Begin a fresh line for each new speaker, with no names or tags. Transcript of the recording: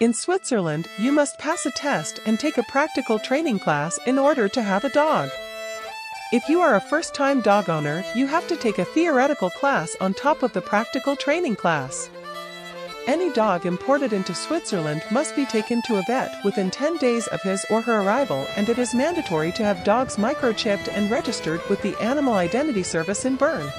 In Switzerland, you must pass a test and take a practical training class in order to have a dog. If you are a first time dog owner, you have to take a theoretical class on top of the practical training class. Any dog imported into Switzerland must be taken to a vet within 10 days of his or her arrival, and it is mandatory to have dogs microchipped and registered with the Animal Identity Service in Bern.